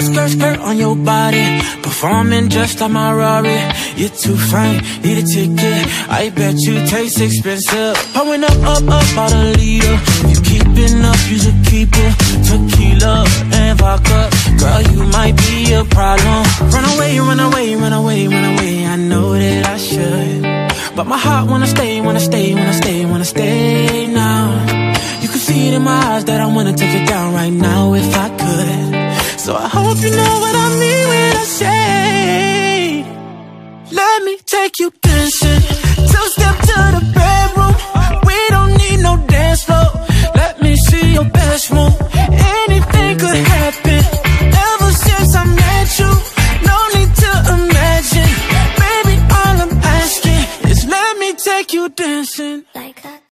skirt, skirt on your body. Performing just like my Rari. You're too fine, need a ticket. I bet you taste expensive. Pouring up, up, up, out a leader. You keeping up, you should keep it. Tequila and vodka. Girl, you might be a problem. Run away, run away, run away, run away. I know that I should. But my heart wanna stay, wanna stay, It in my eyes that I wanna take it down right now if I could. So I hope you know what I mean when I say, Let me take you dancing. Two step to the bedroom. We don't need no dance floor. Let me see your best move. Anything could happen. Ever since I met you, no need to imagine. Baby, all I'm asking is let me take you dancing. Like that.